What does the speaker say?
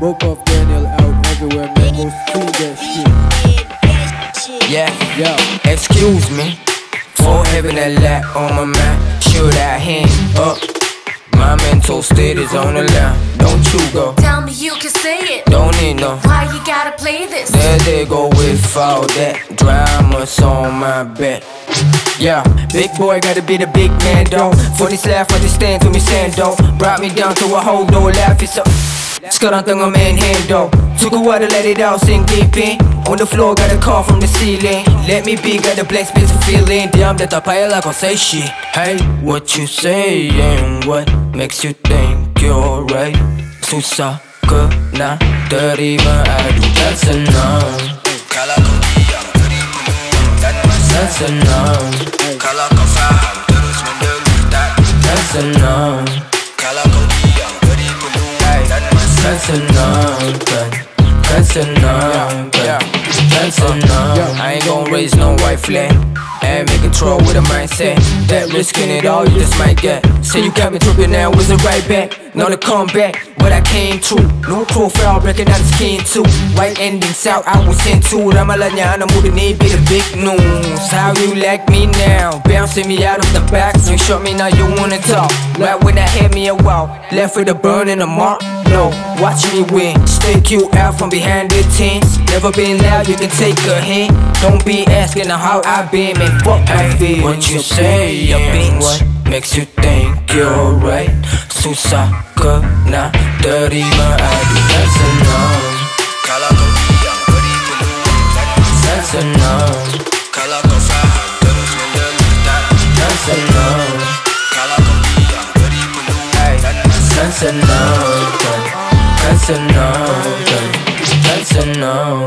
Book of Daniel out everywhere, man. Go stream that shit. Yeah, Yo, excuse me for having a lot on my mind. Should I hang up? My mental state is on the line. Don't you go, Tell me you can say it. don't need no. Why you gotta play this? There they go with all that drama's on my back. Yeah, big boy gotta be the big man though. For this laugh, understand to me sando. Brought me down to a whole no laugh, it's a. Sekarang tengah manhandle Took a while to let it out, sink deep in. On the floor, got a call from the ceiling. Let me be, got the blank space for feeling Diam, dah tak payah lah kau say shit. Hey, what you saying? What makes you think you're right? Susah ke nak terima aduh dan senang Kalau kau diam, terima dan masa senang Kalau kau faham, terus menderita dan senang dan masa senang kan Kan senang kan Kan senang I ain't gon' raise no white flag. And make control with a mindset. That risking it all, you just might get. Say you got me tripping now, was it right back? Not a comeback, but I came to. No profile, breaking out the skin too. White endings out, I was into Ramalanya, anak muda ni be the big news. How you like me now? Bouncing me out of the box. You shot me, now you wanna talk. Right when I hit me a walk. Left with a burn and a mark No, watch me win. Stake you out from behind the tents. Never been loud, you can take a hint. Don't be asking how I been, man, fuck my feelings What you say, a bitch? What makes you think you're right? Susah ke nak terima aduh dan senang Kalau kau a no, that's enough.